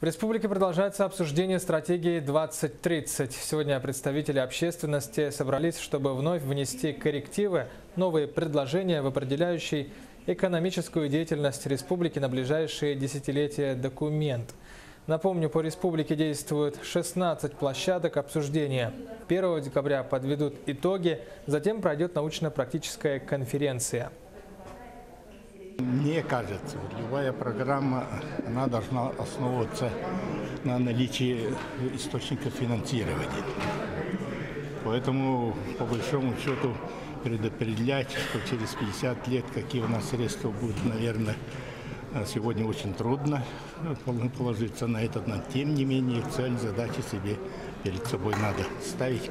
В республике продолжается обсуждение стратегии 2030. Сегодня представители общественности собрались, чтобы вновь внести коррективы, новые предложения в определяющий экономическую деятельность республики на ближайшие десятилетия документ. Напомню, по республике действует 16 площадок обсуждения. 1 декабря подведут итоги, затем пройдет научно-практическая конференция. Мне кажется, любая программа, она должна основываться на наличии источника финансирования. Поэтому, по большому счету, предопределять, что через 50 лет какие у нас средства будут, наверное, сегодня очень трудно положиться на это, но тем не менее цель, задачи себе перед собой надо ставить.